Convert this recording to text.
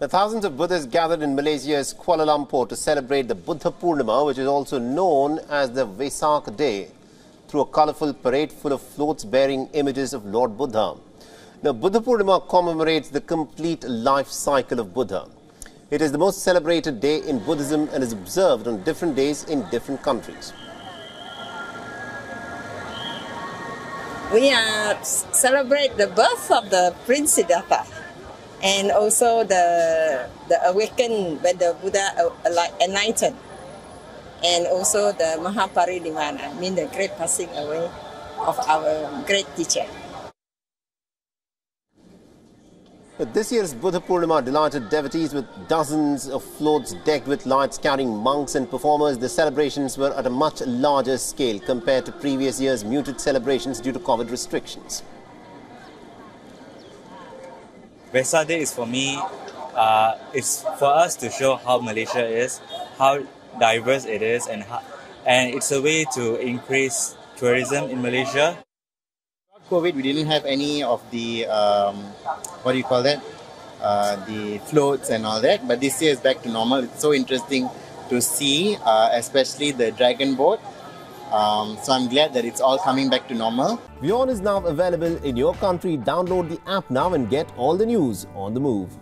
The thousands of Buddhists gathered in Malaysia's Kuala Lumpur to celebrate the Buddha Purnima, which is also known as the Wesak Day, through a colorful parade full of floats bearing images of Lord Buddha. Now, Buddha Purnima commemorates the complete life cycle of Buddha. It is the most celebrated day in Buddhism and is observed on different days in different countries. We uh, celebrate the birth of the Prince Siddhartha and also the the awaken when the Buddha enlightened, and also the Mahaparinirvana, I mean the great passing away of our great teacher. This year's Buddha Purnima delighted devotees with dozens of floats decked with lights carrying monks and performers. The celebrations were at a much larger scale compared to previous year's muted celebrations due to COVID restrictions. Wesak Day is for me, uh, it's for us to show how Malaysia is, how diverse it is, and how, and it's a way to increase tourism in Malaysia. COVID, we didn't have any of the um, what do you call that? Uh, the floats and all that. But this year is back to normal. It's so interesting to see, uh, especially the dragon boat. Um, so I'm glad that it's all coming back to normal. WION is now available in your country. Download the app now and get all the news on the move.